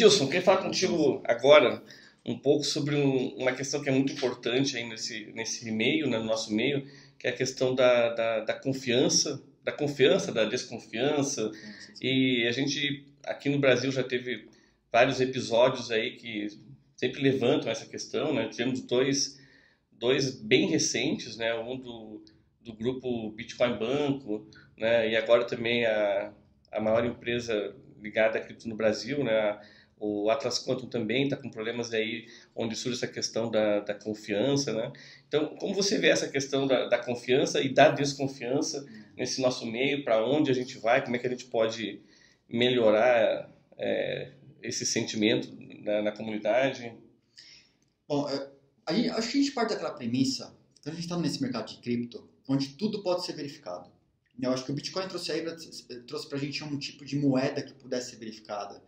Edilson, queria falar contigo agora um pouco sobre um, uma questão que é muito importante aí nesse, nesse meio, né, no nosso meio, que é a questão da, da, da confiança, da confiança, da desconfiança. E a gente, aqui no Brasil, já teve vários episódios aí que sempre levantam essa questão, né? Tivemos dois, dois bem recentes, né? Um do, do grupo Bitcoin Banco, né? E agora também a, a maior empresa ligada a cripto no Brasil, né? O Atlas Quantum também está com problemas aí onde surge essa questão da, da confiança, né? Então, como você vê essa questão da, da confiança e da desconfiança nesse nosso meio? Para onde a gente vai? Como é que a gente pode melhorar é, esse sentimento na, na comunidade? Bom, é, acho que a gente parte daquela premissa a gente está nesse mercado de cripto, onde tudo pode ser verificado. Eu acho que o Bitcoin trouxe para a gente um tipo de moeda que pudesse ser verificada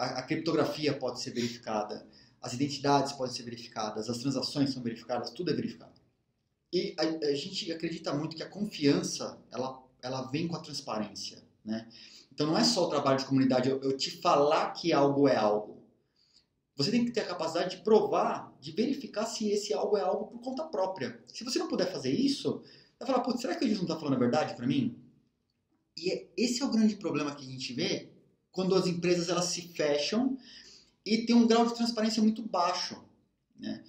a, a criptografia pode ser verificada, as identidades podem ser verificadas, as transações são verificadas, tudo é verificado. E a, a, gente acredita muito que a confiança, ela, ela vem com a transparência, né? Então não é só o trabalho de comunidade, eu, eu te falar que algo é algo. Você tem que ter a capacidade de provar, de verificar se esse algo é algo por conta própria. Se você não puder fazer isso, vai falar, putz, será que ele não está falando a verdade para mim? E é, esse é o grande problema que a gente vê quando as empresas elas se fecham e tem um grau de transparência muito baixo. Né?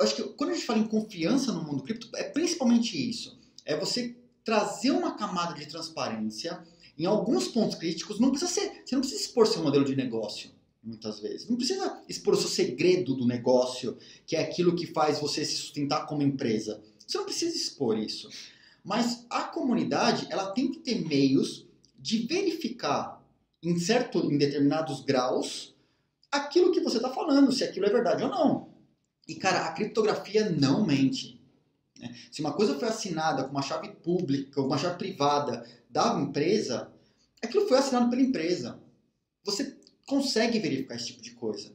Acho que quando a gente fala em confiança no mundo cripto, é principalmente isso. É você trazer uma camada de transparência em alguns pontos críticos. Não precisa ser, você não precisa expor seu modelo de negócio, muitas vezes. Não precisa expor o seu segredo do negócio, que é aquilo que faz você se sustentar como empresa. Você não precisa expor isso. Mas a comunidade, ela tem que ter meios de verificar em certo, em determinados graus, aquilo que você está falando, se aquilo é verdade ou não. E cara, a criptografia não mente. Né? Se uma coisa foi assinada com uma chave pública, uma chave privada da empresa, aquilo foi assinado pela empresa. Você consegue verificar esse tipo de coisa.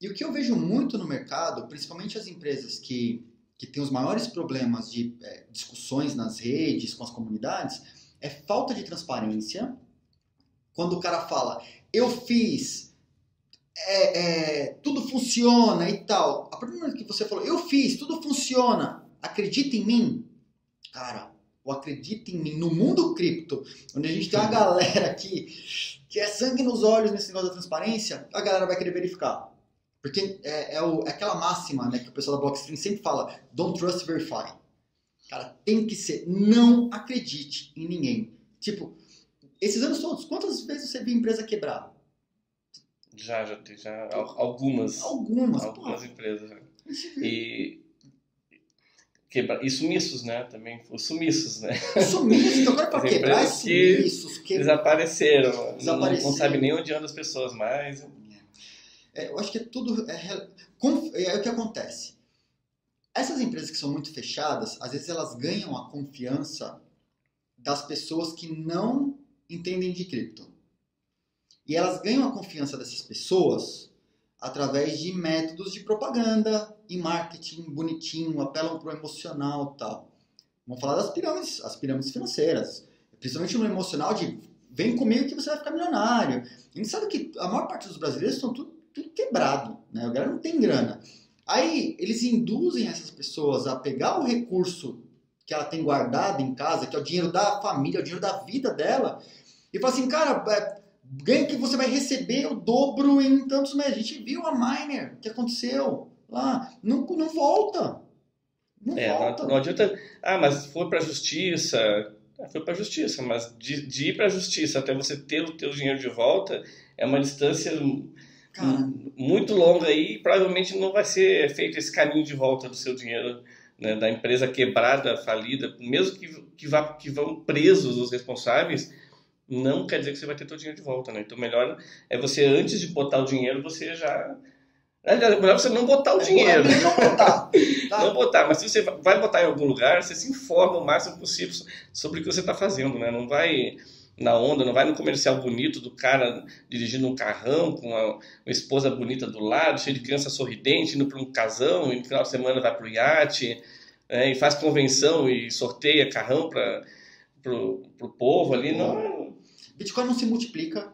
E o que eu vejo muito no mercado, principalmente as empresas que, que têm os maiores problemas de é, discussões nas redes, com as comunidades, é falta de transparência quando o cara fala, eu fiz, é, é, tudo funciona e tal. A partir do momento que você falou, eu fiz, tudo funciona, acredita em mim, cara, ou acredita em mim, no mundo cripto, onde a gente tem uma galera aqui que é sangue nos olhos nesse negócio da transparência, a galera vai querer verificar. Porque é, é, o, é aquela máxima né, que o pessoal da Blockstream sempre fala, don't trust, verify. Cara, tem que ser, não acredite em ninguém. Tipo, esses anos todos, quantas vezes você viu empresa quebrar? Já, já, já algumas. Algumas, Algumas pô. empresas. E, quebra... e sumiços, né? Também os sumiços, né? Sumiços, então agora para quebrar sumiços. Que... Desapareceram. Desapareceram. Não, não sabe nem onde andam as pessoas mais. É, eu acho que é tudo. É, é, é o que acontece. Essas empresas que são muito fechadas, às vezes elas ganham a confiança das pessoas que não entendem de cripto. E elas ganham a confiança dessas pessoas através de métodos de propaganda e marketing bonitinho, apelam para o emocional tal. Vamos falar das pirâmides, as pirâmides financeiras. Principalmente no emocional de vem comigo que você vai ficar milionário. A gente sabe que a maior parte dos brasileiros estão tudo, tudo quebrado, né? O galera não tem grana. Aí eles induzem essas pessoas a pegar o recurso que ela tem guardado em casa, que é o dinheiro da família, é o dinheiro da vida dela, e fala assim, cara, é, ganha que você vai receber o dobro em tantos meses. A gente viu a Miner, que aconteceu lá, não, não volta. Não é, volta. Não, não, adianta, ah, mas foi para a justiça, é, foi para a justiça, mas de, de ir para a justiça até você ter o teu dinheiro de volta é uma distância Cara. muito longa aí e provavelmente não vai ser feito esse caminho de volta do seu dinheiro né, da empresa quebrada, falida, mesmo que, que, vá, que vão presos os responsáveis, não quer dizer que você vai ter todo o dinheiro de volta, né? Então, melhor é você, antes de botar o dinheiro, você já... É melhor você não botar o é, dinheiro. É não botar. Tá? não botar, mas se você vai botar em algum lugar, você se informa o máximo possível sobre o que você está fazendo, né? Não vai na onda, não vai no comercial bonito do cara dirigindo um carrão com uma, uma esposa bonita do lado, cheio de criança sorridente, indo para um casão, e no final de semana vai para o iate, é, e faz convenção e sorteia carrão para o povo ali. Não, Bitcoin não se multiplica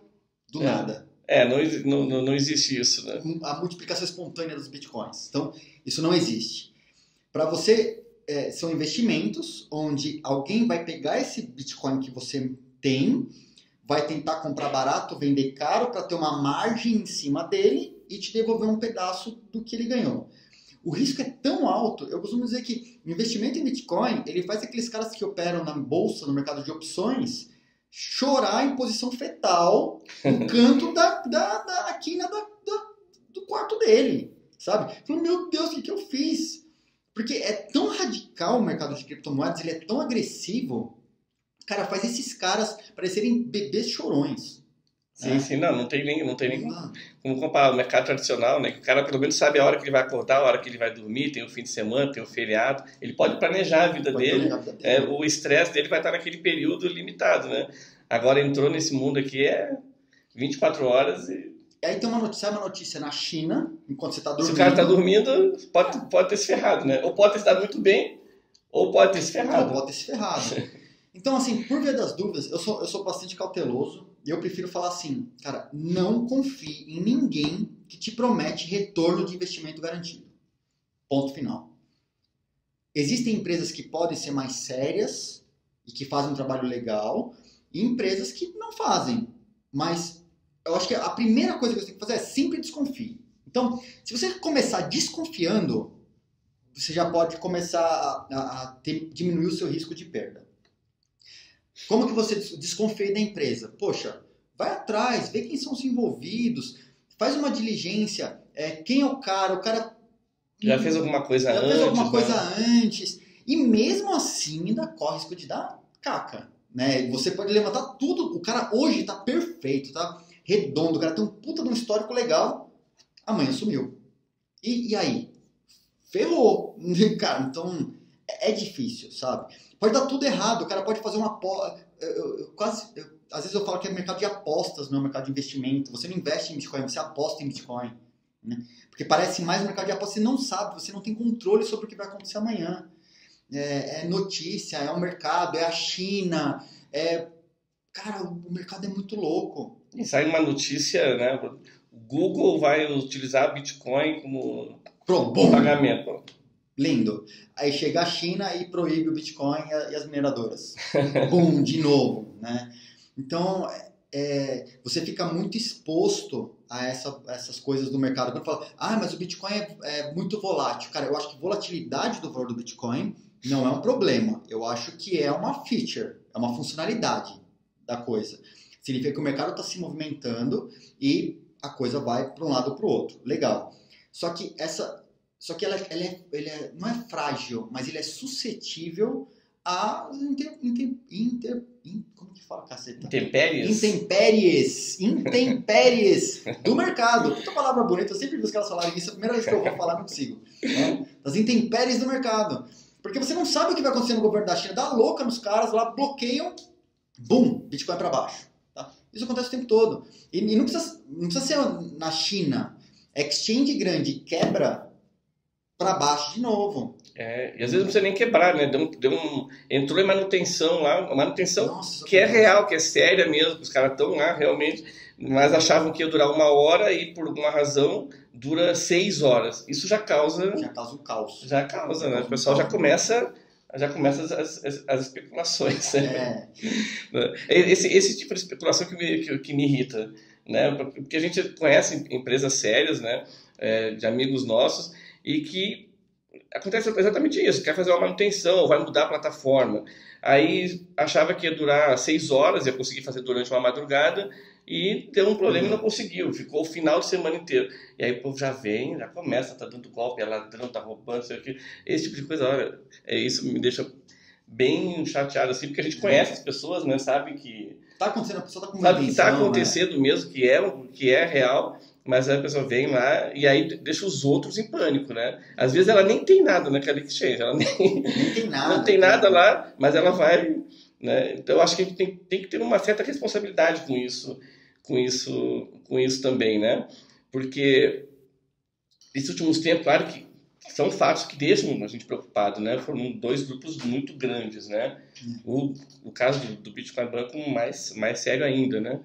do é, nada. É, não, não, não existe isso, né? A multiplicação espontânea dos bitcoins. Então, isso não existe. Para você, é, são investimentos onde alguém vai pegar esse bitcoin que você tem, vai tentar comprar barato, vender caro para ter uma margem em cima dele e te devolver um pedaço do que ele ganhou. O risco é tão alto, eu costumo dizer que o investimento em Bitcoin, ele faz aqueles caras que operam na bolsa, no mercado de opções, chorar em posição fetal no canto da, da, da quina da, da, do quarto dele, sabe? Falando, meu Deus, o que, que eu fiz? Porque é tão radical o mercado de criptomoedas, ele é tão agressivo, cara, faz esses caras parecerem bebês chorões. Sim, é. sim, não, não tem nem, não tem nem como, como, comparar o mercado tradicional, né? Que o cara pelo menos sabe a hora que ele vai acordar, a hora que ele vai dormir, tem o fim de semana, tem o feriado, ele pode planejar a vida pode dele. A vida dele. É, o estresse dele vai estar naquele período limitado, né? Agora entrou nesse mundo aqui é 24 horas e Aí tem uma notícia, uma notícia na China, enquanto você está dormindo. Se o cara está dormindo, pode, pode ter se ferrado, né? Ou pode ter estado muito bem, ou pode ter se ferrado. Ou pode ter se ferrado. então, assim, por via das dúvidas, eu sou, eu sou bastante cauteloso eu prefiro falar assim, cara, não confie em ninguém que te promete retorno de investimento garantido. Ponto final. Existem empresas que podem ser mais sérias e que fazem um trabalho legal, e empresas que não fazem. Mas eu acho que a primeira coisa que você tem que fazer é sempre desconfie. Então, se você começar desconfiando, você já pode começar a, a, a ter, diminuir o seu risco de perda. Como que você desconfia da empresa? Poxa, vai atrás, vê quem são os envolvidos, faz uma diligência, é, quem é o cara, o cara... Já fez alguma coisa já antes. Já fez alguma coisa né? antes. E mesmo assim ainda corre risco de dar caca. Né? Você pode levantar tudo, o cara hoje tá perfeito, tá redondo, o cara tem um puta de um histórico legal, amanhã sumiu. E, e aí? Ferrou. Cara, então é, é difícil, sabe? Pode dar tudo errado, o cara pode fazer uma quase eu, às vezes eu falo que é mercado de apostas, não é mercado de investimento. Você não investe em Bitcoin, você aposta em Bitcoin. Né? Porque parece mais um mercado de apostas, você não sabe, você não tem controle sobre o que vai acontecer amanhã. É, é notícia, é o mercado, é a China, é... Cara, o mercado é muito louco. E sai uma notícia, né? O Google vai utilizar Bitcoin como Pro, bom. pagamento. Lindo. Aí chega a China e proíbe o Bitcoin e as mineradoras. Bum, de novo, né? Então, é, você fica muito exposto a essa, essas coisas do mercado. Quando fala, ah, mas o Bitcoin é, é, muito volátil. Cara, eu acho que volatilidade do valor do Bitcoin não é um problema. Eu acho que é uma feature, é uma funcionalidade da coisa. Significa que o mercado está se movimentando e a coisa vai para um lado ou para o outro. Legal. Só que essa, só que ela, ela, é, ela é, não é frágil, mas ele é suscetível a inter, inter, inter, como que fala, caceta? Intempéries. Intempéries. Intempéries do mercado. Puta palavra bonita, eu sempre vi os caras falarem isso, é a primeira vez que eu vou falar, não consigo. Né? Das intempéries do mercado. Porque você não sabe o que vai acontecer no governo da China, dá louca nos caras lá, bloqueiam, bum, Bitcoin para baixo. Isso acontece o tempo todo. E, e, não, precisa, não precisa ser na China. Exchange grande quebra para baixo de novo. É, e às vezes não precisa nem quebrar, né? Deu, deu um, entrou em manutenção lá, manutenção Nossa, que é real, que é séria mesmo, os caras estão lá realmente, mas achavam que ia durar uma hora e por alguma razão dura seis horas. Isso já causa. Já causa um caos. Já causa, né? O pessoal já começa já começa as, as, as especulações. Né? É. Esse, esse tipo de especulação que me, que, que, me irrita, né? Porque a gente conhece empresas sérias, né? É, de amigos nossos, e que acontece exatamente isso, quer fazer uma manutenção, vai mudar a plataforma. Aí achava que ia durar seis horas, ia conseguir fazer durante uma madrugada, e deu um problema e não conseguiu. Ficou o final de semana inteiro. E aí o povo já vem, já começa, tá dando golpe, é ladrão, tá roubando, sei o que. Esse tipo de coisa, olha, é, isso me deixa bem chateado, assim, porque a gente conhece as pessoas, né, sabe que... Tá acontecendo, a pessoa tá com Sabe que tá né? acontecendo né? mesmo, que é, que é real, mas a pessoa vem lá e aí deixa os outros em pânico, né? Às vezes ela nem tem nada naquela exchange, ela nem, nem tem nada. Não tem nada lá, mas ela vai... Né? Então eu acho que a gente tem, tem que ter uma certa responsabilidade com isso, com isso, com isso também, né? Porque nesses últimos tempos, claro que são fatos que deixam a gente preocupado, né? Foram dois grupos muito grandes, né? O, o caso do, do Bitcoin Banco mais mais sério ainda, né?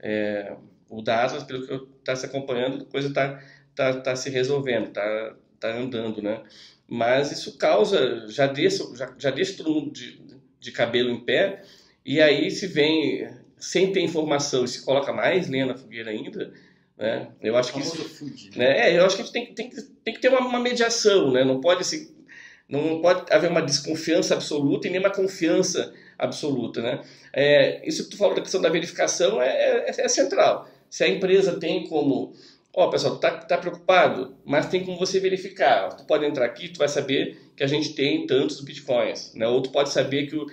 É, O da Atlas, pelo que eu está se acompanhando, a coisa está tá, tá se resolvendo, está tá andando, né? Mas isso causa, já deixa, já, já deixa todo mundo de, de cabelo em pé, e aí se vem, sem ter informação, e se coloca mais lenha na fogueira ainda, né? Eu acho que isso, Food, né? É, eu acho que a gente tem, tem, tem que ter uma, uma mediação, né? Não pode se, não pode haver uma desconfiança absoluta e nem uma confiança absoluta, né? É, isso que tu falou da questão da verificação é, é, é central. Se a empresa tem como, ó, pessoal, tu tá, tá preocupado, mas tem como você verificar. Tu pode entrar aqui, tu vai saber que a gente tem tantos bitcoins, né? Ou tu pode saber que o,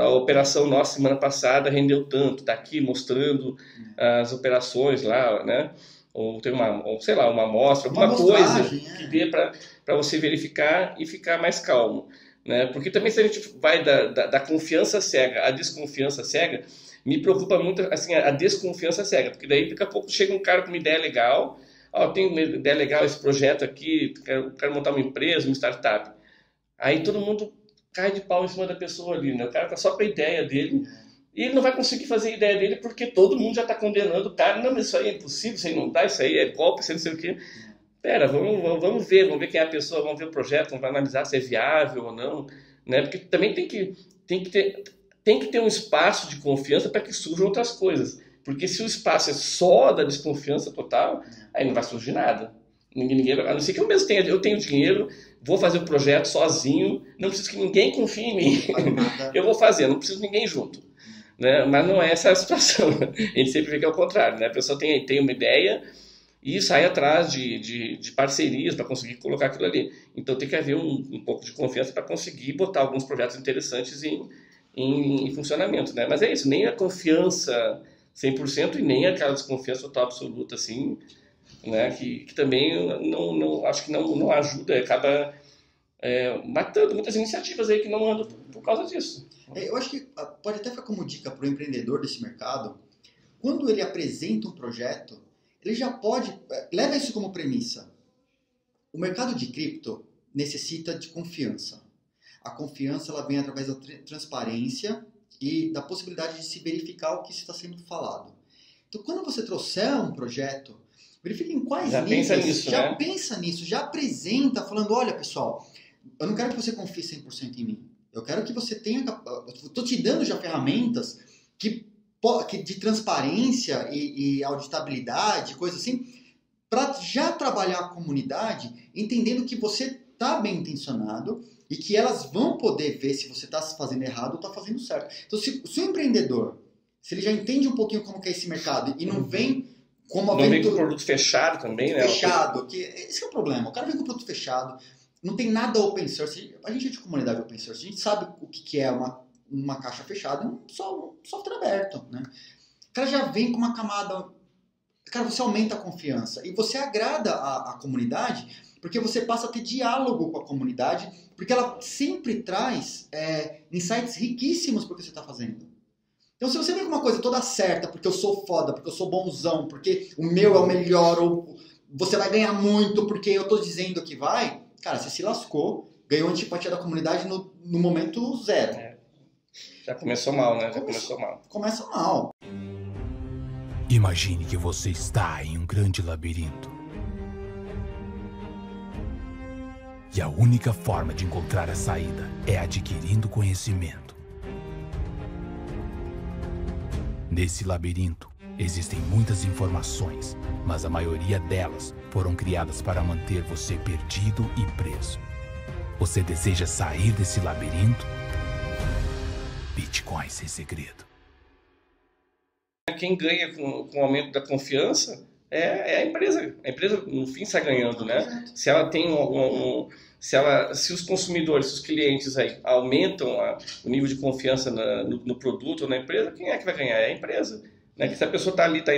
a operação nossa semana passada rendeu tanto, tá aqui mostrando as operações lá, né? Ou tem uma, ou, sei lá, uma amostra, alguma Uma coisa é. que dê para você verificar e ficar mais calmo. Né? Porque também se a gente vai da, da, da confiança cega à desconfiança cega, me preocupa muito assim a desconfiança cega, porque daí daqui a pouco chega um cara com uma ideia legal, ó, tem uma ideia legal esse projeto aqui, quero, quero montar uma empresa, uma startup. Aí todo mundo cai de pau em cima da pessoa ali, né? O cara tá só com a ideia dele e ele não vai conseguir fazer a ideia dele porque todo mundo já está condenando o cara. Não, mas isso aí é impossível, isso aí não dá, isso aí é golpe, isso aí não sei o quê. Pera, vamos, vamos, vamos ver, vamos ver quem é a pessoa, vamos ver o projeto, vamos analisar se é viável ou não, né? Porque também tem que, tem que, ter, tem que ter um espaço de confiança para que surjam outras coisas. Porque se o espaço é só da desconfiança total, aí não vai surgir nada. Ninguém, ninguém, a não ser que eu mesmo tenha, eu tenho dinheiro, vou fazer o projeto sozinho, não preciso que ninguém confie em mim. Eu vou fazer, não preciso de ninguém junto. Né? Mas não é essa a situação. A gente sempre vê que é o contrário. Né? A pessoa tem, tem uma ideia e sai atrás de, de, de parcerias para conseguir colocar aquilo ali. Então tem que haver um, um pouco de confiança para conseguir botar alguns projetos interessantes em, em, em funcionamento. Né? Mas é isso, nem a confiança 100% e nem aquela desconfiança total absoluta assim, né? que, que também não, não, acho que não, não ajuda, acaba é, matando muitas iniciativas aí que não andam por, por causa disso. É, Eu acho que ah, pode até ficar como dica para o empreendedor desse mercado, quando ele apresenta um projeto, ele já pode, eh, leva isso como premissa. O mercado de cripto necessita de confiança. A confiança ela vem através da tr- transparência e da possibilidade de se verificar o que está sendo falado. Então, quando você trouxer um projeto, verifique em quais Já níveis, pensa nisso, já né? pensa nisso, já apresenta, falando, olha pessoal, eu não quero que você confie 100% em mim. Eu quero que você tenha, estou te dando já ferramentas que, de transparência e, e auditabilidade, coisa assim, para já trabalhar a comunidade, entendendo que você está bem intencionado e que elas vão poder ver se você está fazendo errado ou está fazendo certo. Então, se, se o empreendedor, se ele já entende um pouquinho como é esse mercado e não vem como Não vem com aventura produto fechado também, né? fechado, que esse é o problema. O cara vem com produto fechado, não tem nada open source. A gente é de comunidade open source, a gente sabe o que, é uma, uma caixa fechada, um, só, um software aberto, né? O cara já vem com uma camada. Cara, você aumenta a confiança e você agrada a, a comunidade porque você passa a ter diálogo com a comunidade, porque ela sempre traz é, insights riquíssimos para o que você está fazendo. Então, se você com uma coisa toda certa, porque eu sou foda, porque eu sou bonzão, porque o meu é o melhor, ou você vai ganhar muito porque eu tô dizendo que vai, cara, você se lascou, ganhou antipatia da comunidade no, no momento zero. É. Já começou mal, né? Já Começou. começou mal. Começa mal. Imagine que você está em um grande labirinto. E a única forma de encontrar a saída é adquirindo conhecimento. Nesse labirinto existem muitas informações, mas a maioria delas foram criadas para manter você perdido e preso. Você deseja sair desse labirinto? Bitcoin sem segredo. Quem ganha com, com o aumento da confiança é, é a empresa. A empresa, no fim, sai ganhando, né? Se ela tem um, um- um- se ela, se os consumidores, se os clientes aí aumentam a- o nível de confiança na- no, no produto ou na empresa, quem é que vai ganhar? É a empresa, né? Que se a pessoa está ali, está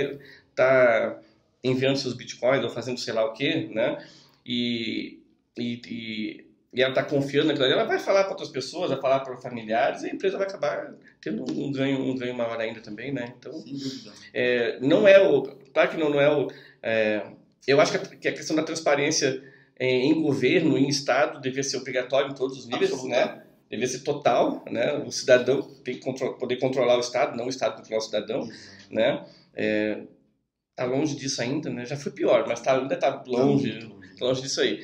tá enviando seus bitcoins ou fazendo sei lá o quê, né? E, e, e, e ela está confiando naquilo ali, ela vai falar para outras pessoas, vai falar para familiares e a empresa vai acabar tendo um ganho, um ganho maior ainda também, né? Então, é, não é o. Claro que não, não é o. é, eu acho que a, que a questão da transparência em, em governo, em Estado, devia ser obrigatório em todos os níveis, né? Devia ser total, né? O cidadão tem que contro- poder controlar o Estado, não o Estado controlar o cidadão, né? É, tá longe disso ainda, né? Já foi pior, mas tá, ainda está longe, tá longe disso aí.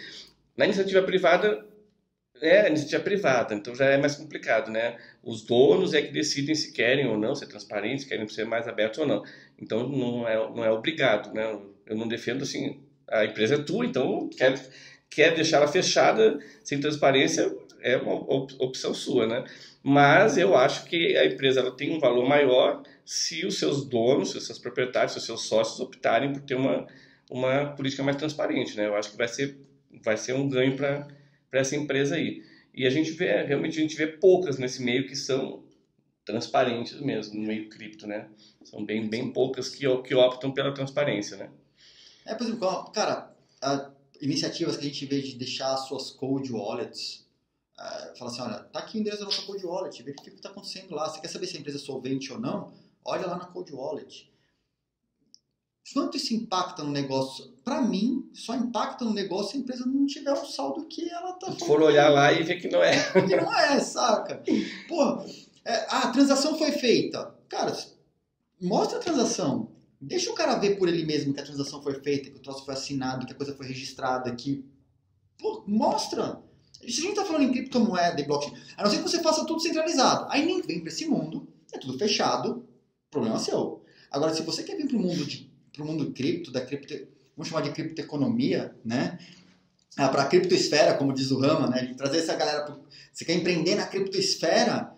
Na iniciativa privada, é iniciativa privada, então já é mais complicado, né? Os donos é que decidem se querem ou não ser transparentes, querem ser mais abertos ou não. Então não é, não é obrigado, né? Eu não defendo assim, a empresa é tua, então quer, quer deixar ela fechada sem transparência, é uma opção sua, né? Mas eu acho que a empresa ela tem um valor maior se os seus donos, se os seus proprietários, se os seus sócios optarem por ter uma, uma política mais transparente, né? Eu acho que vai ser, vai ser um ganho para essa empresa aí. E a gente vê, realmente a gente vê poucas nesse meio que são transparentes mesmo, no meio cripto, né? São bem, bem poucas que, que optam pela transparência, né? É, por exemplo, cara, iniciativas que a gente vê de deixar suas cold wallets uh, fala assim, olha, tá aqui o endereço da nossa Cold Wallet, verifica o que está acontecendo lá. Você quer saber se a empresa é solvente ou não? Olha lá na Cold Wallet. Quanto isso impacta no negócio? Para mim, só impacta no negócio se a empresa não tiver o saldo que ela tá Se for olhar lá e ver que não é. que não é, saca? Porra, é, a transação foi feita. Cara, mostra a transação. Deixa o cara ver por ele mesmo que a transação foi feita, que o troço foi assinado, que a coisa foi registrada, que. Pô, mostra. Se a gente está falando em criptomoeda e blockchain, a não ser que você faça tudo centralizado, aí nem vem para esse mundo, é tudo fechado, problema seu. Agora, se você quer vir para o mundo de para o mundo cripto, da cripto, vamos chamar de criptoeconomia, né? Ah, para a criptosfera, como diz o Rama, né? De trazer essa galera, pro, você quer empreender na criptosfera,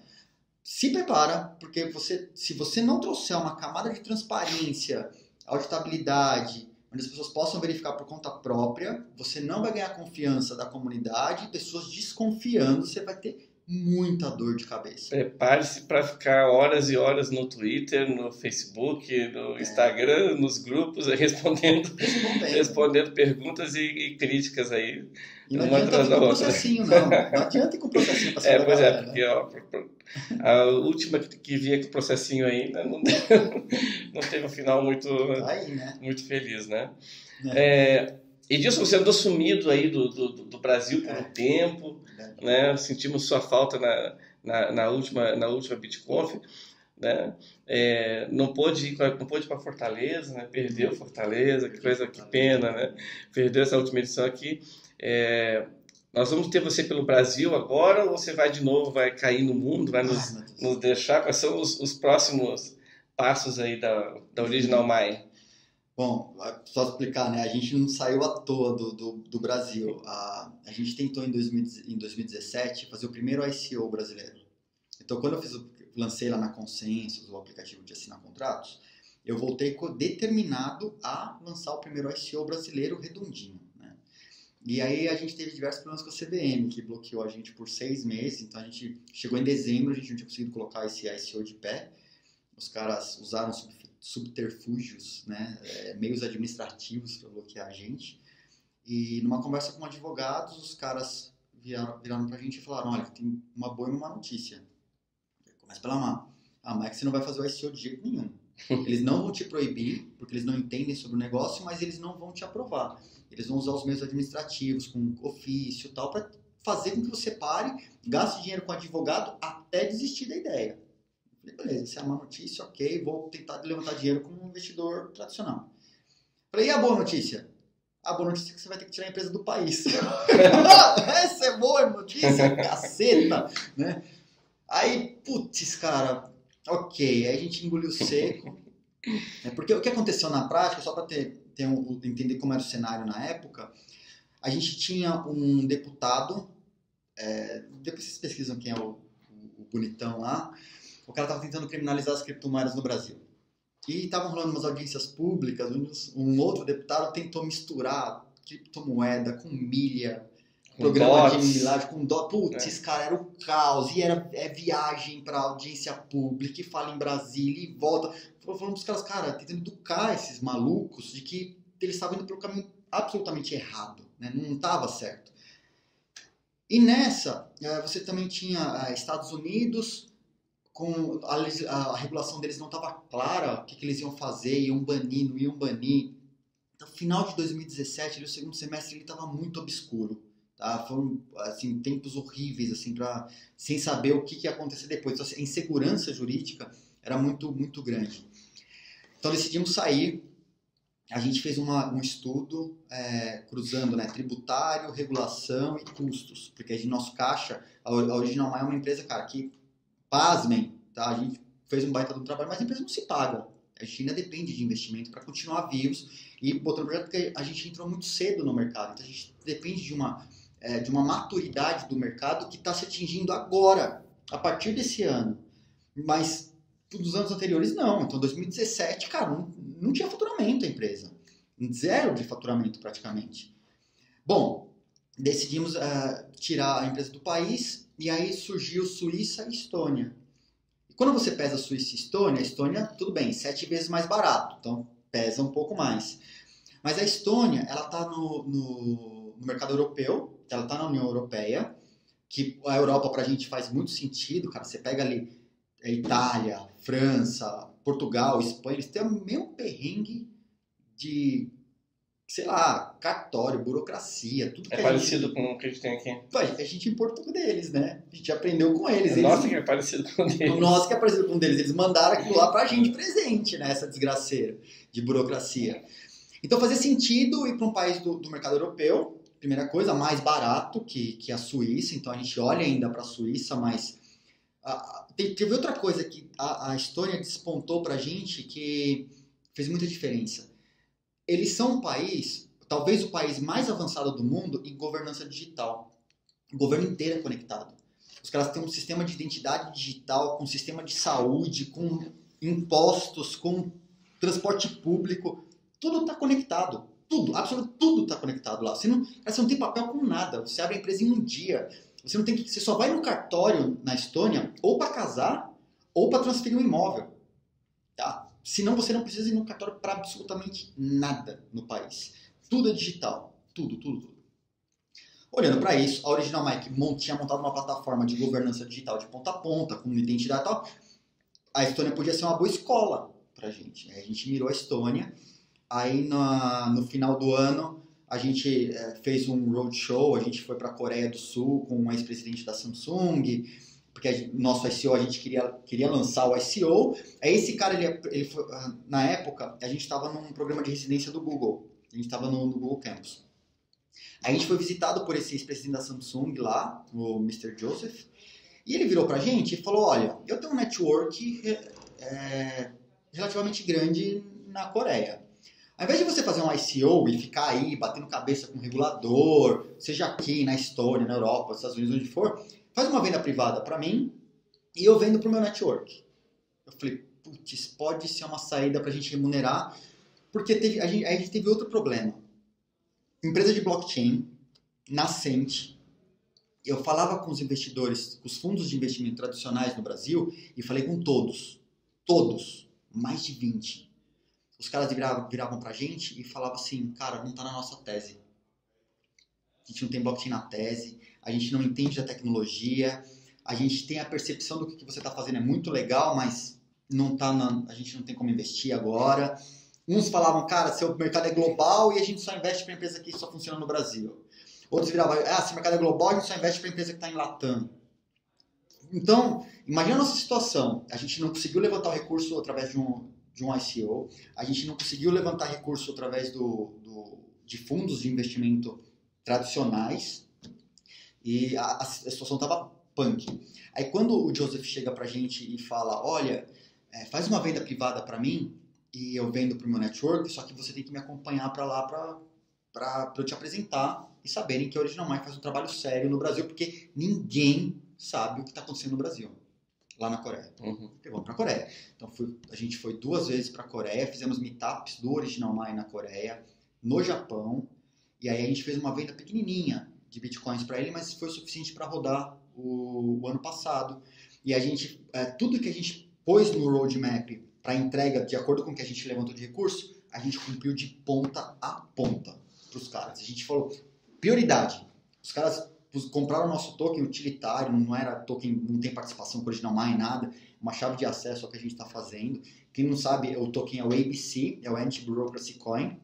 se prepara, porque você, se você não trouxer uma camada de transparência, auditabilidade, onde as pessoas possam verificar por conta própria, você não vai ganhar confiança da comunidade, pessoas desconfiando, você vai ter muita dor de cabeça. Prepare-se para ficar horas e horas no Twitter, no Facebook, no é. Instagram, nos grupos, respondendo, respondendo. respondendo perguntas e, e, críticas aí. E não uma adianta ir com processinho, não. Não adianta ir com processinho para É, pois é, porque ó, a última que, que via com o processinho ainda não, não teve um final muito, aí, né? muito feliz, né? É. É, Edilson, você andou sumido aí do, do, do Brasil por um é. tempo, é. né? Sentimos sua falta na, na, na, última, na última BitConf, né? É, não pôde ir não pôde para Fortaleza, né? Perdeu Fortaleza, que coisa, que pena, né? Perdeu essa última edição aqui. É, nós vamos ter você pelo Brasil agora ou você vai de novo, vai cair no mundo, vai nos, nos deixar? Quais são os, os, próximos passos aí da, da Original Mai? Bom, só explicar, né? A gente não saiu à toa do, do, do Brasil. A, a gente tentou em, 2000, em 2017 fazer o primeiro ICO brasileiro. Então, quando eu fiz o, lancei lá na Consensus, o aplicativo de assinar contratos, eu voltei determinado a lançar o primeiro ICO brasileiro redondinho. E aí a gente teve diversos problemas com a CVM, que bloqueou a gente por seis meses. Então a gente chegou em dezembro, a gente não tinha conseguido colocar esse ICO de pé. Os caras usaram subterfúgios, né, é, meios administrativos para bloquear a gente. E numa conversa com advogados, os caras viraram, viraram para a gente e falaram: olha, tem uma boa e uma má notícia. Começa pela má. Ah, mas é que você não vai fazer o ICO de jeito nenhum. Eles não vão te proibir, porque eles não entendem sobre o negócio, mas eles não vão te aprovar. Eles vão usar os meios administrativos, com ofício e tal, para fazer com que você pare, gaste dinheiro com advogado até desistir da ideia. Falei, beleza, se é uma notícia, ok, vou tentar levantar dinheiro como um investidor tradicional. Falei, e a boa notícia? A boa notícia é que você vai ter que tirar a empresa do país. Essa é boa notícia, caceta, né? Aí, putz, cara, ok, aí a gente engoliu seco. É porque o que aconteceu na prática, só para ter ter um, entender como era o cenário na época, a gente tinha um deputado, é, depois vocês pesquisam quem é o, o bonitão lá, o cara estava tentando criminalizar as criptomoedas no Brasil. E estavam rolando umas audiências públicas, um outro deputado tentou misturar criptomoeda com milha, com programa dots. de milagre, com dó. Putz, é. cara, era o caos. E era é viagem para audiência pública, e fala em Brasília e volta falando pros caras, cara, tentando educar esses malucos de que eles estavam indo pelo caminho absolutamente errado, né? não estava certo. E nessa, é, você também tinha é, Estados Unidos, com a, a regulação deles não estava clara, o que, que, eles iam fazer, iam banir, não iam banir. Então, final de 2017, ali, o segundo semestre, ele estava muito obscuro. Tá? Foram assim, tempos horríveis, assim, pra, sem saber o que, que ia acontecer depois. Então, a insegurança jurídica era muito, muito grande. Então decidimos sair a gente fez uma, um estudo é, cruzando né, tributário, regulação e custos, porque a gente, nosso caixa, a Original Mai é uma empresa, cara, que, pasmem, tá? a gente fez um baita do trabalho, mas a empresa não se paga. A gente ainda depende de investimento para continuar vivos e botando projeto porque a gente entrou muito cedo no mercado, então a gente depende de uma, é, de uma maturidade do mercado que está se atingindo agora, a partir desse ano. Mas nos anos anteriores não. Então 2017, cara, não, não tinha faturamento a empresa. Zero de faturamento praticamente. Bom, decidimos uh, tirar a empresa do país e aí surgiu Suíça e Estônia. E quando você pesa Suíça e Estônia, a Estônia, tudo bem, sete vezes mais barato, então pesa um pouco mais. Mas a Estônia, ela está no, no, no, mercado europeu, ela está na União Europeia, que a Europa para a gente faz muito sentido, cara. Você pega ali é, Itália, França, Portugal, Espanha, eles têm o mesmo perrengue de, sei lá, cartório, burocracia, tudo É parecido gente... com o que a gente tem aqui. A gente importou deles, né? A gente aprendeu com eles. É eles... Nossa, que é parecido com o deles. Nossa, que é parecido com o deles. Eles mandaram aquilo lá pra gente presente, né? Essa desgraceira de burocracia. Então fazia sentido ir para um país do, do mercado europeu, primeira coisa, mais barato que, que a Suíça, então a gente olha ainda para a Suíça, mas a, teve outra coisa que a, a Estônia despontou para a gente que fez muita diferença. Eles são um país, talvez o país mais avançado do mundo em governança digital. O governo inteiro é conectado. Os caras têm um sistema de identidade digital, com sistema de saúde, com impostos, com transporte público. Tudo está conectado. Tudo, absolutamente tudo está conectado lá. Você não, você não tem papel com nada. Você abre a empresa em um dia. Você não tem você só vai no cartório na Estônia ou para casar ou para transferir um imóvel? Senão você não precisa ir no cartório para absolutamente nada no país. Tudo é digital, tudo, tudo, tudo. Olhando para isso, a Original Mike tinha montado uma plataforma de governança digital de ponta a ponta, com identidade e tal. A Estônia podia ser uma boa escola para a gente. A gente mirou a Estônia. Aí na, no final do ano a gente é, fez um roadshow, a gente foi para a Coreia do Sul com o ex-presidente da Samsung, porque a, nosso ICO, a gente queria, queria lançar o ICO. Aí esse cara, ele, ele foi, na época, a gente estava num programa de residência do Google, a gente estava no, no, Google Campus. Aí a gente foi visitado por esse ex-presidente da Samsung lá, o Mr. Joseph, e ele virou para a gente e falou, olha, eu tenho um network é, relativamente grande na Coreia. Ao invés de você fazer um ICO e ficar aí batendo cabeça com o regulador, seja aqui na Estônia, na Europa, nos Estados Unidos, onde for, faz uma venda privada para mim e eu vendo para o meu network. Eu falei, putz, pode ser uma saída para a gente remunerar, porque teve, a, gente, a gente teve outro problema. Empresa de blockchain, nascente, eu falava com os investidores, com os fundos de investimento tradicionais no Brasil, e falei com todos, todos, mais de 20 os caras viravam, viravam pra gente e falavam assim, cara, não tá na nossa tese. A gente não tem blockchain na tese, a gente não entende a tecnologia, a gente tem a percepção do que você está fazendo é muito legal, mas não tá na, a gente não tem como investir agora. Uns falavam, cara, seu mercado é global e a gente só investe para empresa que só funciona no Brasil. Outros viravam, ah, se o mercado é global, a gente só investe para empresa que está em Latam. Então, imagina a nossa situação. A gente não conseguiu levantar o recurso através de um, de um ICO. A gente não conseguiu levantar recurso através do, do de fundos de investimento tradicionais e a, a situação estava punk. Aí quando o Joseph chega para a gente e fala, olha, é, faz uma venda privada para mim e eu vendo para o meu network, só que você tem que me acompanhar para lá para eu te apresentar e saberem que a Original Mike faz um trabalho sério no Brasil, porque ninguém sabe o que está acontecendo no Brasil lá na Coreia. Uhum. Vamos para a Coreia. Então fui, a gente foi duas vezes para a Coreia, fizemos meetups do Original Mai na Coreia, no Japão, e aí a gente fez uma venda pequenininha de bitcoins para ele, mas foi suficiente para rodar o, o, ano passado. E a gente, é, tudo que a gente pôs no roadmap para entrega, de acordo com o que a gente levantou de recurso, a gente cumpriu de ponta a ponta para os caras. A gente falou, prioridade. Os caras compraram o nosso token utilitário, não era token, não tem participação original mais nada, uma chave de acesso ao que a gente está fazendo. Quem não sabe, o token é o ABC, é o Anti-Bureaucracy Coin.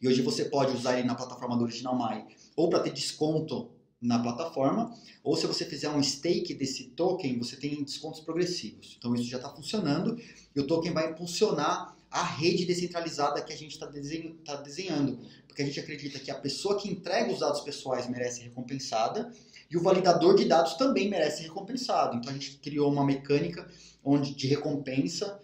E hoje você pode usar ele na plataforma do Original Mai ou para ter desconto na plataforma, ou se você fizer um stake desse token, você tem descontos progressivos. Então isso já está funcionando e o token vai impulsionar a rede descentralizada que a gente está desenho, tá desenhando. Porque a gente acredita que a pessoa que entrega os dados pessoais merece recompensada e o validador de dados também merece recompensado. Então a gente criou uma mecânica onde, de recompensa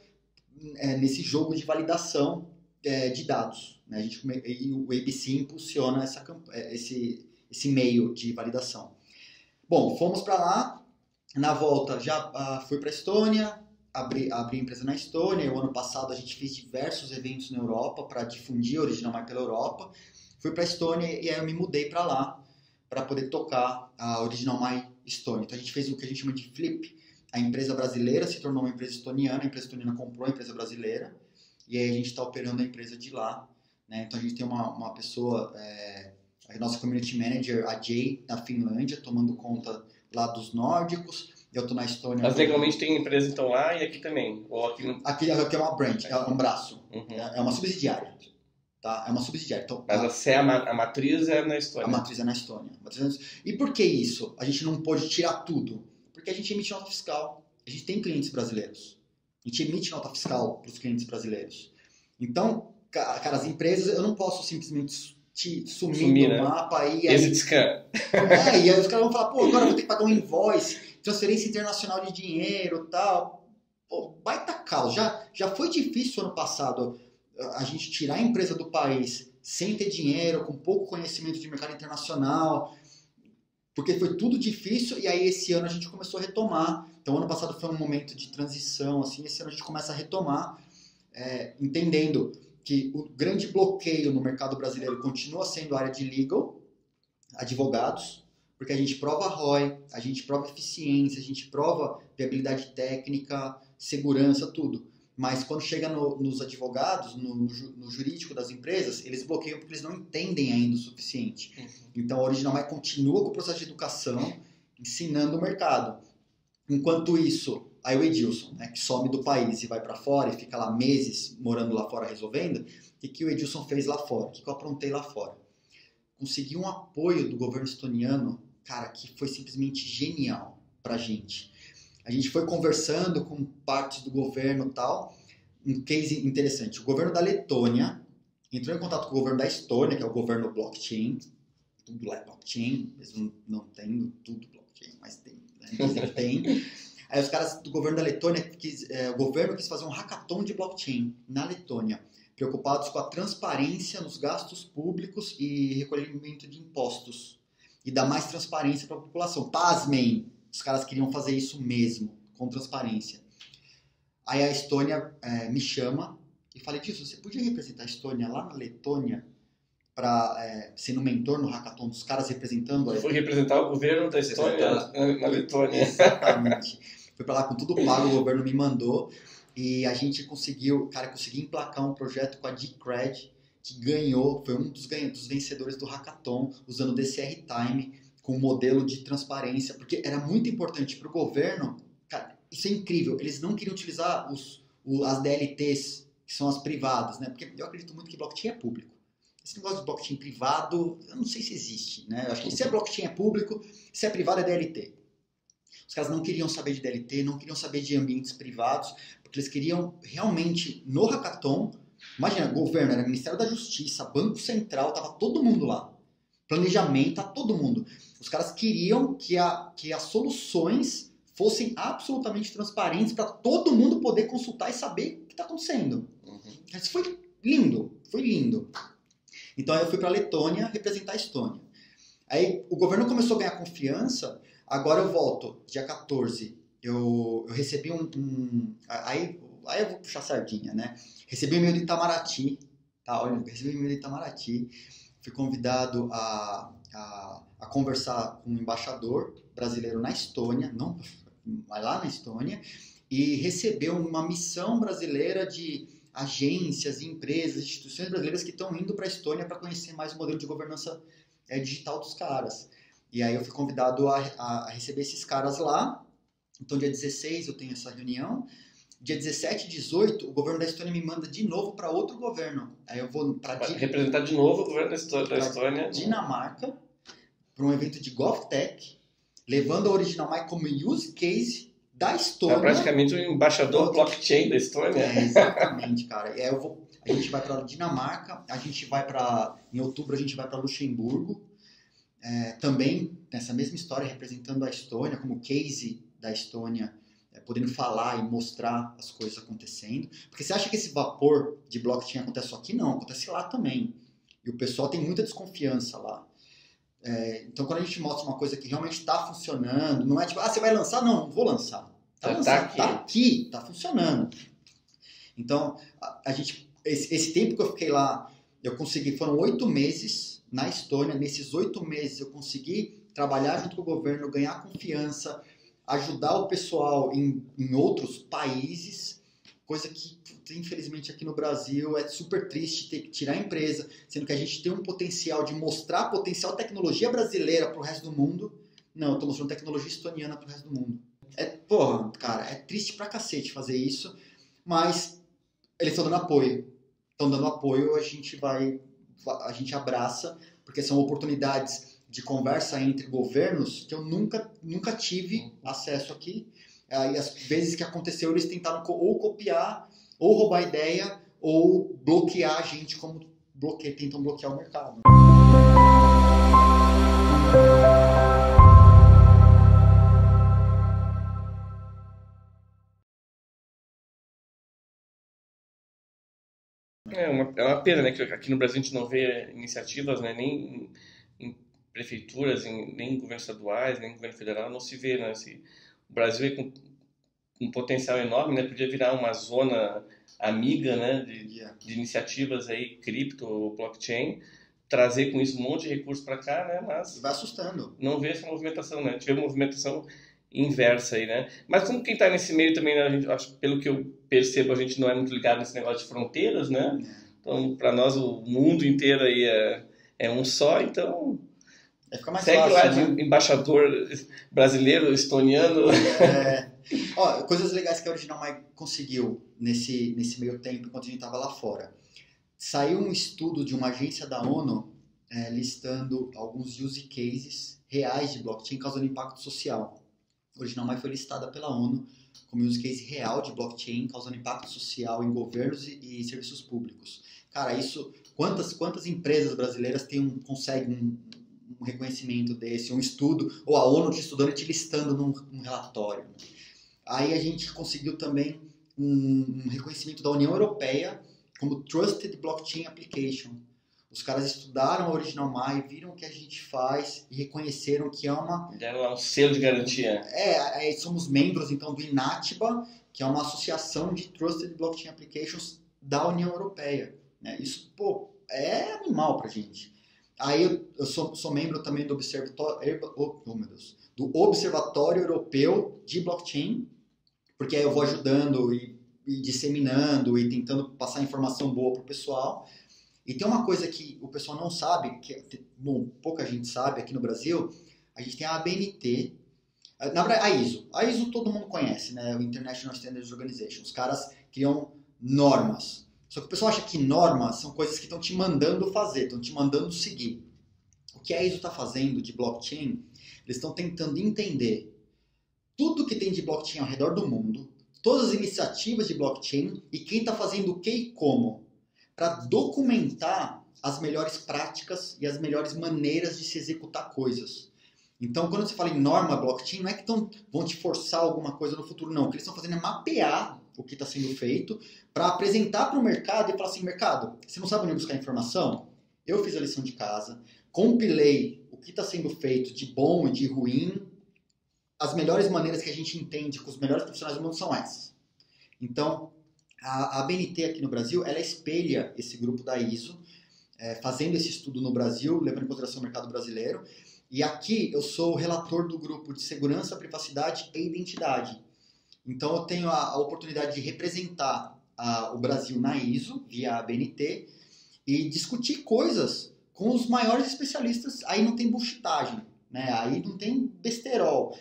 é, nesse jogo de validação é, de dados. Né? A gente, e o ABC impulsiona essa, é, esse, esse meio de validação. Bom, fomos para lá. Na volta já uh, fui para a Estônia, abri, abri empresa na Estônia. O ano passado a gente fez diversos eventos na Europa para difundir a Original My pela Europa. Fui para a Estônia e aí eu me mudei para lá para poder tocar a Original My Estônia. Então a gente fez o que a gente chama de flip. A empresa brasileira se tornou uma empresa estoniana, a empresa estoniana comprou a empresa brasileira e aí a gente está operando a empresa de lá. Né? Então a gente tem uma, uma pessoa, é, a nossa community manager, a Jay, na Finlândia, tomando conta lá dos nórdicos. Eu estou na Estônia. Mas legalmente tem empresa então lá e aqui também? Ou aqui, no... aqui, aqui é uma branch, é um braço. Uhum. É, é uma subsidiária. Tá? É uma subsidiária. Então, Mas a, a, a matriz é na Estônia. A matriz é na Estônia. E por que isso? A gente não pode tirar tudo. Porque a gente emite nota fiscal. A gente tem clientes brasileiros. A gente emite nota fiscal para os clientes brasileiros. Então, cara, as empresas, eu não posso simplesmente te sumir, sumir do né? mapa e aí. Exit scan. É, e aí os caras vão falar, pô, agora eu vou ter que pagar um invoice, transferência internacional de dinheiro tal. Pô, baita caos. Já, já foi difícil ano passado a gente tirar a empresa do país sem ter dinheiro, com pouco conhecimento de mercado internacional, porque foi tudo difícil e aí esse ano a gente começou a retomar. Então, ano passado foi um momento de transição, assim, esse ano a gente começa a retomar, é, entendendo que o grande bloqueio no mercado brasileiro continua sendo a área de legal, advogados, porque a gente prova ROI, a gente prova eficiência, a gente prova viabilidade técnica, segurança, tudo. Mas quando chega no, nos advogados, no, no, jurídico das empresas, eles bloqueiam porque eles não entendem ainda o suficiente. Uhum. Então a Original continua com o processo de educação, ensinando o mercado. Enquanto isso, aí o Edilson, né, que some do país e vai para fora e fica lá meses morando lá fora resolvendo, o que, o Edilson fez lá fora? O que, que eu aprontei lá fora? Consegui um apoio do governo estoniano, cara, que foi simplesmente genial pra gente a gente foi conversando com partes do governo tal. Um case interessante. O governo da Letônia entrou em contato com o governo da Estônia, que é o governo blockchain. Tudo lá é blockchain, mesmo não tendo tudo blockchain, mas tem. Né? tem. Aí os caras do governo da Letônia, quis, é, o governo quis fazer um hackathon de blockchain na Letônia, preocupados com a transparência nos gastos públicos e recolhimento de impostos. E dar mais transparência para a população. Pasmem! Os caras queriam fazer isso mesmo, com transparência. Aí a Estônia é, me chama e fala, Disso, você podia representar a Estônia lá na Letônia para é, sendo mentor no hackathon dos caras representando a... Foi representar o governo da Estônia na Letônia. Exatamente. Fui para lá com tudo pago, o governo me mandou e a gente conseguiu, cara, consegui emplacar um projeto com a Decred que ganhou, foi um dos, dos vencedores do hackathon usando o DCR Time com um modelo de transparência, porque era muito importante para o governo. Cara, isso é incrível. Eles não queriam utilizar os, o, as DLTs, que são as privadas, né? Porque eu acredito muito que blockchain é público. Esse negócio de blockchain privado, eu não sei se existe, né? Eu acho que se é blockchain é público, se é privado é DLT. Os caras não queriam saber de DLT, não queriam saber de ambientes privados, porque eles queriam realmente, no hackathon, imagina, governo, era Ministério da Justiça, Banco Central, tava todo mundo lá. Planejamento, tá todo mundo. Os caras queriam que, a, que as soluções fossem absolutamente transparentes para todo mundo poder consultar e saber o que está acontecendo. Uhum. Isso foi lindo, foi lindo. Então eu fui para a Letônia representar a Estônia. Aí o governo começou a ganhar confiança, agora eu volto, dia 14. Eu, eu recebi um, um. aí, aí eu vou puxar sardinha, né? Recebi um e-mail de Itamaraty, tá? Olha, recebi um e-mail de Itamaraty. Fui convidado a, a a conversar com um embaixador brasileiro na Estônia, não, mas lá na Estônia, e recebeu uma missão brasileira de agências, empresas, instituições brasileiras que estão indo para a Estônia para conhecer mais o modelo de governança é, digital dos caras. E aí eu fui convidado a, a, receber esses caras lá. Então, dia 16 eu tenho essa reunião. Dia 17 e 18, o governo da Estônia me manda de novo para outro governo. Aí eu vou para. Representar de novo o governo da Estônia. Dinamarca para um evento de GovTech, levando a Original My como use case da Estônia. É praticamente o embaixador blockchain da Estônia. É, exatamente, cara. Eu vou, a gente vai para Dinamarca, a gente vai para em outubro a gente vai para Luxemburgo, é, também nessa mesma história representando a Estônia como case da Estônia, é, podendo falar e mostrar as coisas acontecendo. Porque você acha que esse vapor de blockchain acontece só aqui? Não, acontece lá também. E o pessoal tem muita desconfiança lá. É, então, quando a gente mostra uma coisa que realmente está funcionando, não é tipo, ah, você vai lançar? Não, não vou lançar. Tá, tá, lançado, aqui. tá aqui, tá funcionando. Então, a, a gente, esse, esse, tempo que eu fiquei lá, eu consegui, foram oito meses na Estônia. Nesses oito meses eu consegui trabalhar junto com o governo, ganhar confiança, ajudar o pessoal em, em outros países, coisa que infelizmente aqui no Brasil é super triste ter que tirar a empresa, sendo que a gente tem um potencial de mostrar potencial tecnologia brasileira para o resto do mundo. Não, eu estou mostrando tecnologia estoniana para o resto do mundo. É, porra, cara, é triste pra cacete fazer isso, mas eles estão dando apoio. Estão dando apoio, a gente vai, a gente abraça, porque são oportunidades de conversa entre governos que eu nunca, nunca tive acesso aqui. E as vezes que aconteceu, eles tentaram ou copiar, ou roubar ideia, ou bloquear a gente como bloqueia, tentam bloquear o mercado. É uma, é uma pena, né? Que aqui no Brasil a gente não vê iniciativas, né? Nem em, prefeituras, em, nem em governos estaduais, nem em governo federal, não se vê, né? Esse, o Brasil é com um potencial enorme, né? Podia virar uma zona amiga, né? De, de iniciativas aí, cripto, blockchain, trazer com isso um monte de recursos para cá, né? Mas vai assustando. Não vê essa movimentação, né? Tive movimentação inversa aí, né? Mas como quem está nesse meio também, né, a gente, acho, pelo que eu percebo, a gente não é muito ligado nesse negócio de fronteiras, né? Então, para nós, o mundo inteiro aí é, é um só, então... É, fica mais segue fácil, lá né? de embaixador brasileiro, estoniano. É. Ó, coisas legais que a Original Mike conseguiu nesse, nesse meio tempo, enquanto a gente estava lá fora. Saiu um estudo de uma agência da ONU é, listando alguns use cases reais de blockchain causando impacto social. Original Mai foi listada pela ONU como use case real de blockchain causando impacto social em governos e, e serviços públicos. Cara, isso quantas quantas empresas brasileiras têm um, conseguem um, um, reconhecimento desse, um estudo ou a ONU te estudando e te listando num, num relatório. Né? Aí a gente conseguiu também um, um reconhecimento da União Europeia como Trusted Blockchain Application os caras estudaram a Original Mai, viram o que a gente faz e reconheceram que é uma. Deram lá um selo de garantia. É, é, somos membros então do INATBA, que é uma associação de Trusted Blockchain Applications da União Europeia. Né? Isso, pô, é animal pra gente. Aí eu, sou, sou, membro também do Observatório, oh, oh, Deus, do Observatório Europeu de Blockchain, porque aí eu vou ajudando e, e disseminando e tentando passar informação boa pro pessoal. E tem uma coisa que o pessoal não sabe, que bom, pouca gente sabe aqui no Brasil, a gente tem a ABNT, na verdade, a ISO. A ISO todo mundo conhece, né? O International Standards Organization. Os caras criam normas. Só que o pessoal acha que normas são coisas que estão te mandando fazer, estão te mandando seguir. O que a ISO está fazendo de blockchain, eles estão tentando entender tudo que tem de blockchain ao redor do mundo, todas as iniciativas de blockchain e quem está fazendo o que e como para documentar as melhores práticas e as melhores maneiras de se executar coisas. Então, quando você fala em norma blockchain, não é que tão, vão te forçar alguma coisa no futuro, não. O que eles estão fazendo é mapear o que está sendo feito para apresentar para o mercado e falar assim: mercado, você não sabe onde buscar informação? Eu fiz a lição de casa, compilei o que está sendo feito de bom e de ruim. As melhores maneiras que a gente entende com os melhores profissionais do mundo são essas. Então, a, a BNT aqui no Brasil, ela espelha esse grupo da ISO, é, fazendo esse estudo no Brasil, levando em consideração o mercado brasileiro. E aqui eu sou o relator do grupo de segurança, privacidade e identidade. Então eu tenho a, a oportunidade de representar a, o Brasil na ISO, via a BNT, e discutir coisas com os maiores especialistas. Aí não tem bullshitagem, né? aí não tem besterol.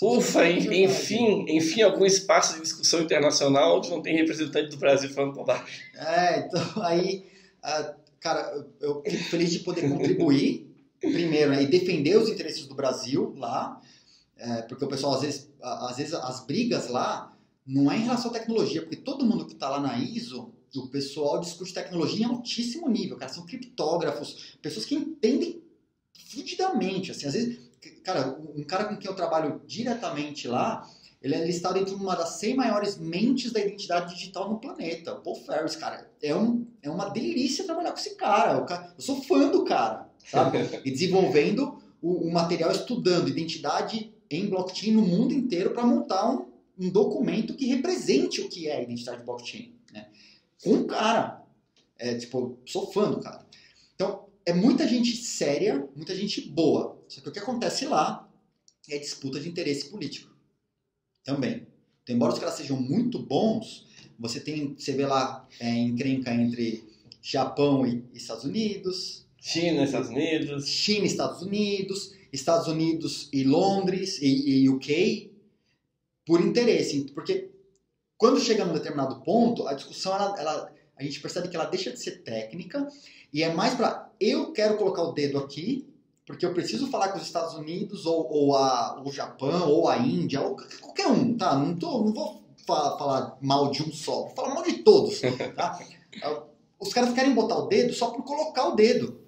Ufa, enfim, enfim, algum espaço de discussão internacional onde não tem representante do Brasil falando bobagem. É, então aí, cara, eu fico feliz de poder contribuir, primeiro, né, e defender os interesses do Brasil lá. É, porque o pessoal, às vezes, às vezes, as brigas lá não é em relação à tecnologia, porque todo mundo que está lá na ISO, o pessoal discute tecnologia em altíssimo nível, cara, são criptógrafos, pessoas que entendem fudidamente, assim, às vezes, cara, um cara com quem eu trabalho diretamente lá, ele é listado entre uma das 100 maiores mentes da identidade digital no planeta. O Paul Ferris, cara, é, um, é uma delícia trabalhar com esse cara. cara eu sou fã do cara, sabe? E desenvolvendo o, o material, estudando identidade em blockchain no mundo inteiro para montar um, um, documento que represente o que é a identidade blockchain. Né? Com um cara. É, tipo, sou fã do cara. Então, é muita gente séria, muita gente boa. Só que o que acontece lá é disputa de interesse político também. Então, embora os caras sejam muito bons, você tem, você vê lá é, encrenca entre Japão e Estados Unidos, China, Estados Unidos, China, Estados Unidos, Estados Unidos e Londres e, e UK por interesse, porque quando chega num determinado ponto, a discussão ela, ela, a gente percebe que ela deixa de ser técnica e é mais para eu quero colocar o dedo aqui porque eu preciso falar com os Estados Unidos ou, ou a, o Japão ou a Índia ou qualquer um, tá? Não, tô, não vou falar, falar mal de um só, vou falar mal de todos, tá? Os caras querem botar o dedo só por colocar o dedo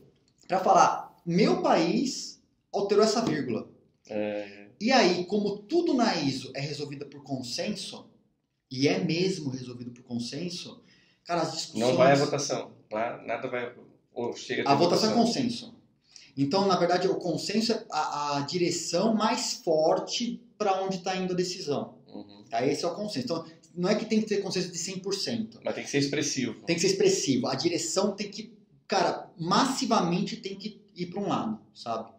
para falar meu país alterou essa vírgula. É... E aí, como tudo na ISO é resolvido por consenso e é mesmo resolvido por consenso, cara, as discussões não vai a votação, lá nada vai ou chega a, a votação é consenso. Então, na verdade, o consenso é a, a direção mais forte para onde está indo a decisão. Uhum. Tá? Esse é o consenso. Então, não é que tem que ter consenso de 100%. Mas tem que ser expressivo. Tem que ser expressivo. A direção tem que, cara, massivamente tem que ir para um lado, sabe?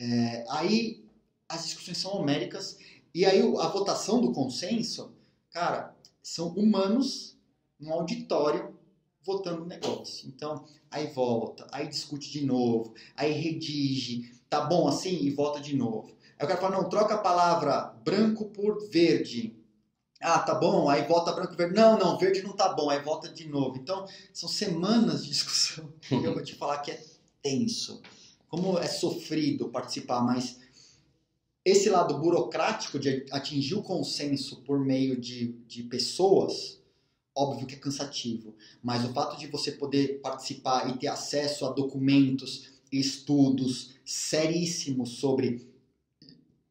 É, aí as discussões são homéricas e aí a votação do consenso, cara, são humanos num auditório votando o negócio. Então, aí volta, aí discute de novo, aí redige, tá bom assim e vota de novo. Aí o cara fala, não, troca a palavra branco por verde. Ah, tá bom, aí vota branco e verde. Não, não, verde não tá bom, aí vota de novo. Então, são semanas de discussão. e eu vou te falar que é tenso. Como é sofrido participar, mas esse lado burocrático de atingir o consenso por meio de, de pessoas, óbvio que é cansativo, mas o fato de você poder participar e ter acesso a documentos estudos seríssimos sobre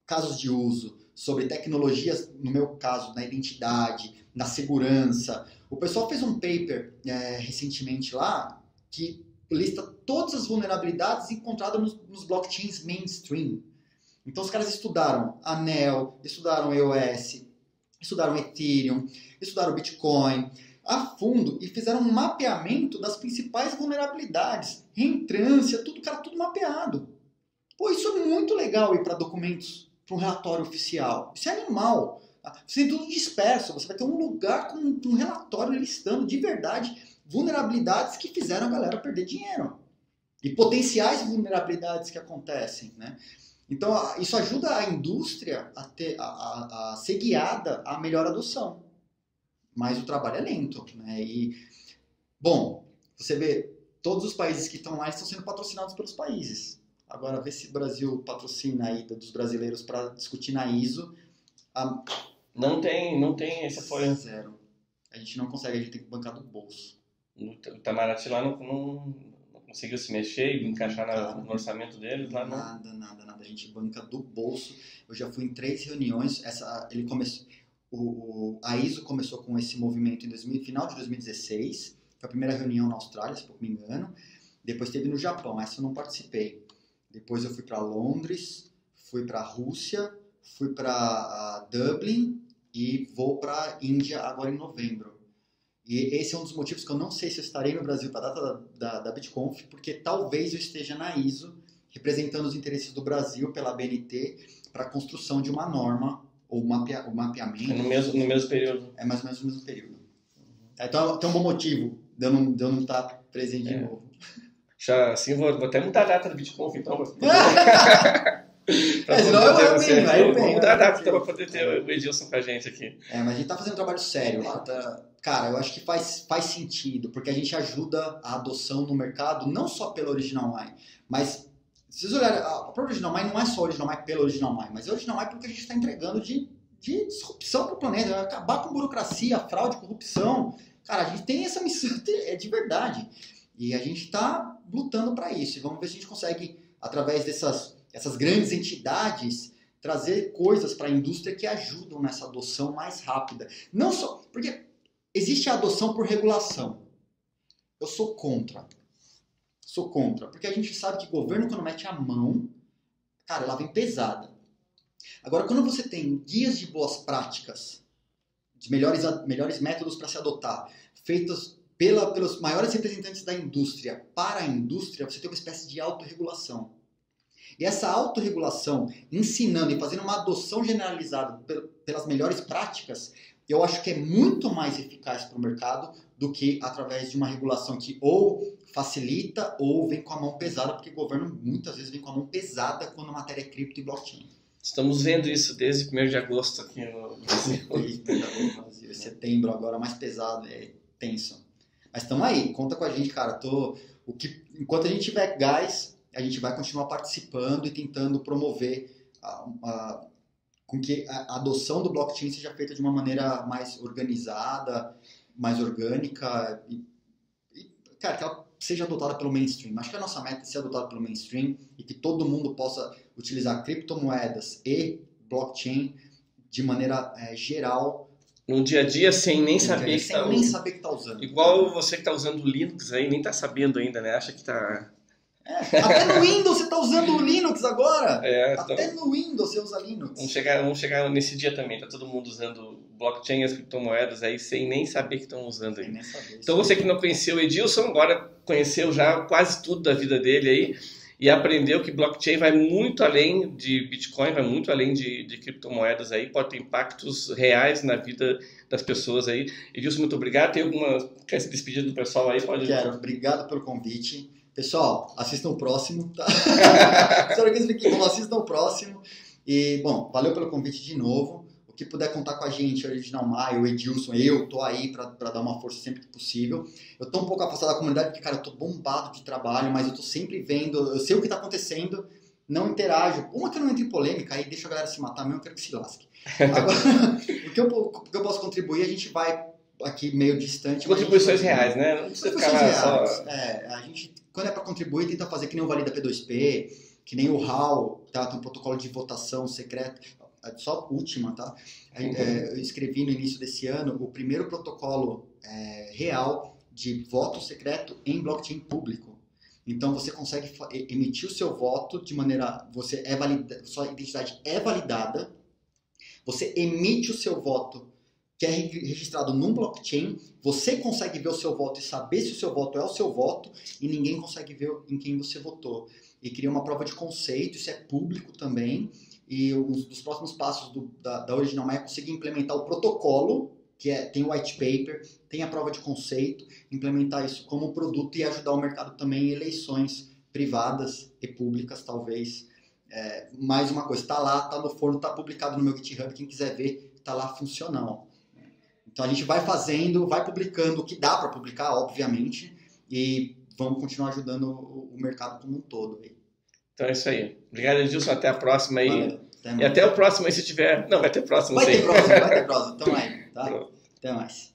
casos de uso, sobre tecnologias, no meu caso, na identidade, na segurança. O pessoal fez um paper é, recentemente lá que lista todas as vulnerabilidades encontradas nos, nos blockchains mainstream. Então os caras estudaram Anel, estudaram EOS, estudaram Ethereum, estudaram Bitcoin a fundo e fizeram um mapeamento das principais vulnerabilidades, reentrância, tudo, cara, tudo mapeado. Pô, isso é muito legal ir para documentos, para um relatório oficial. Isso é animal. Tá? Você tem tudo disperso, você vai ter um lugar com um relatório listando de verdade vulnerabilidades que fizeram a galera perder dinheiro. E potenciais vulnerabilidades que acontecem, né? Então, isso ajuda a indústria a, ter, a, a, a ser guiada à melhor adoção. Mas o trabalho é lento, né? E, bom, você vê, todos os países que estão lá estão sendo patrocinados pelos países. Agora, ver se o Brasil patrocina a ida dos brasileiros para discutir na ISO. A... Não tem, não tem esse apoio. Zero. A gente não consegue, a gente tem que bancar do bolso. O Itamaraty lá não, não, conseguiu se mexer e encaixar na, no orçamento deles lá? Nada, não. nada, nada. A gente banca do bolso. Eu já fui em três reuniões. Essa, ele começou, o, o, a ISO começou com esse movimento em 2000, final de 2016. Foi a primeira reunião na Austrália, se não me engano. Depois teve no Japão. Essa eu não participei. Depois eu fui para Londres, fui para Rússia, fui para Dublin e vou para Índia agora em novembro. E esse é um dos motivos que eu não sei se eu estarei no Brasil para a data da, da, da BitConf, porque talvez eu esteja na ISO, representando os interesses do Brasil pela BNT, para a construção de uma norma, ou mapea, o mapeamento. É no mesmo, no mesmo período. É mais ou menos no mesmo período. Uhum. Então tem um bom motivo de eu não, de eu não estar tá presente é. de novo. Já, assim, vou, vou até mudar a data do BitConf, então. é, senão eu vou bem, vai bem. Vamos mudar a data para poder ter o Edilson com a gente aqui. É, mas a gente tá fazendo um trabalho sério lá, tá Cara, eu acho que faz, faz sentido, porque a gente ajuda a adoção no mercado, não só pela Original Line, mas se vocês olharem, a própria Original Mine não é só Original Mine pela Original Mine, mas é Original Mine porque a gente está entregando de, de disrupção para o planeta, acabar com burocracia, fraude, corrupção. Cara, a gente tem essa missão, é de verdade. E a gente está lutando para isso. E vamos ver se a gente consegue, através dessas essas grandes entidades, trazer coisas para a indústria que ajudam nessa adoção mais rápida. Não só. Porque existe a adoção por regulação. Eu sou contra. Sou contra. Porque a gente sabe que governo, quando mete a mão, cara, ela vem pesada. Agora, quando você tem guias de boas práticas, de melhores, melhores métodos para se adotar, feitos pela, pelos maiores representantes da indústria para a indústria, você tem uma espécie de autorregulação. E essa autorregulação, ensinando e fazendo uma adoção generalizada pelas melhores práticas, eu acho que é muito mais eficaz para o mercado do que através de uma regulação que ou facilita ou vem com a mão pesada, porque o governo muitas vezes vem com a mão pesada quando a matéria é cripto e blockchain. Estamos vendo isso desde 1 de agosto aqui no Brasil. Desde 1 de agosto no Brasil. Setembro agora mais pesado, é tenso. Mas estamos aí, conta com a gente, cara. Tô, o que, enquanto a gente tiver gás, a gente vai continuar participando e tentando promover a, a, com que a adoção do blockchain seja feita de uma maneira mais organizada, mais orgânica e, e cara, que ela seja adotada pelo mainstream. Acho que a nossa meta é ser adotada pelo mainstream e que todo mundo possa utilizar criptomoedas e blockchain de maneira é, geral no dia a dia sem nem saber que está nem saber que tá usando. Igual você que está usando o Linux aí nem está sabendo ainda, né? Acha que está é, até no Windows você está usando o Linux agora. É, então, até no Windows você usa Linux. Vamos chegar, vamos chegar nesse dia também. Tá todo mundo usando blockchain e as criptomoedas aí sem nem saber que estão usando aí. Então você que não conheceu o Edilson, agora conheceu já quase tudo da vida dele aí e aprendeu que blockchain vai muito além de Bitcoin, vai muito além de, de criptomoedas aí, pode ter impactos reais na vida das pessoas aí. Edilson, muito obrigado. Tem alguma. Quer se despedir do pessoal aí? Pode. Quero, obrigado pelo convite. Pessoal, assistam o próximo, tá? Espero que eles bom, assistam o próximo. E, bom, valeu pelo convite de novo. O que puder contar com a gente, o Original Maio, o Edilson, eu tô aí para dar uma força sempre que possível. Eu tô um pouco afastado da comunidade porque, cara, eu tô bombado de trabalho, mas eu tô sempre vendo, eu sei o que tá acontecendo, não interajo. Uma que eu não entro em polêmica, aí deixa a galera se matar mesmo, eu quero que se lasque. Agora, o, que eu, o que eu posso contribuir, a gente vai aqui meio distante. Contribuições reais, né? Não precisa ficar reais. Só... É, a gente quando é para contribuir, tenta fazer que nem o Valida P2P, que nem o HAL, tá? Tem um protocolo de votação secreta, é só última, tá? É, é, eu escrevi no início desse ano o primeiro protocolo é, real de voto secreto em blockchain público. Então você consegue emitir o seu voto de maneira, você é valida, sua identidade é validada, você emite o seu voto que é registrado num blockchain, você consegue ver o seu voto e saber se o seu voto é o seu voto e ninguém consegue ver em quem você votou. E cria uma prova de conceito, isso é público também. E um dos próximos passos do, da, da Original Maia é conseguir implementar o protocolo, que é, tem o white paper, tem a prova de conceito, implementar isso como produto e ajudar o mercado também em eleições privadas e públicas, talvez. É, mais uma coisa, está lá, está no forno, está publicado no meu GitHub, quem quiser ver, está lá funcional. Então a gente vai fazendo, vai publicando o que dá para publicar, obviamente, e vamos continuar ajudando o, mercado como um todo. Então é isso aí. Obrigado, Edilson. Até a próxima aí. Valeu, até e até o próximo aí se tiver. Não, vai ter próximo. Vai ter próximo, vai ter próximo. Então aí, tá? Até mais.